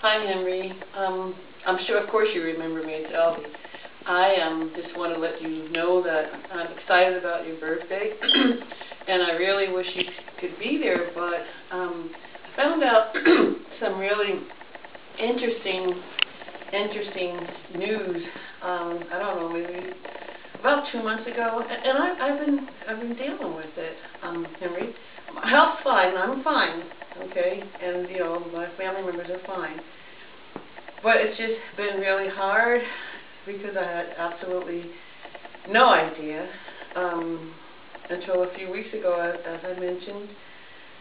Hi, Henry. Um, I'm sure, of course, you remember me. It's Elvi. I um, just want to let you know that I'm excited about your birthday, and I really wish you could be there. But um, I found out some really interesting, interesting news. Um, I don't know, maybe about two months ago, and, and I, I've been I've been dealing with it, um, Henry. My health's fine. I'm fine okay, and you know my family members are fine. But it's just been really hard because I had absolutely no idea um, until a few weeks ago, as, as I mentioned.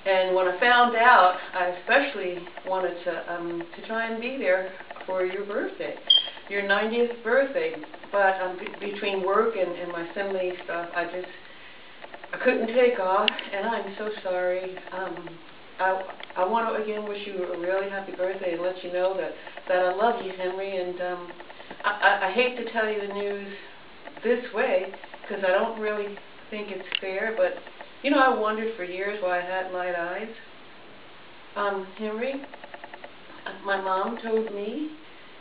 And when I found out, I especially wanted to um, to try and be there for your birthday, your 90th birthday. But um, be between work and, and my assembly stuff, I just I couldn't take off, and I'm so sorry. Um, I I want to again wish you a really happy birthday and let you know that that I love you, Henry. And um, I, I I hate to tell you the news this way because I don't really think it's fair, but you know I wondered for years why I had light eyes. Um, Henry, my mom told me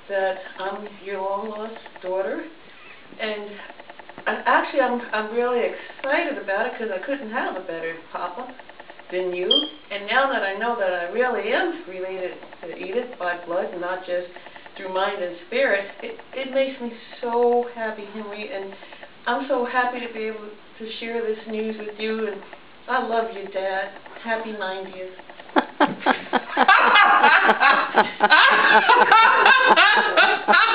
that I'm your long lost daughter, and I, actually I'm I'm really excited about it because I couldn't have a better papa than you. And now that I know that I really am related to Edith by blood, not just through mind and spirit, it, it makes me so happy, Henry. And I'm so happy to be able to share this news with you. And I love you, Dad. Happy 90th.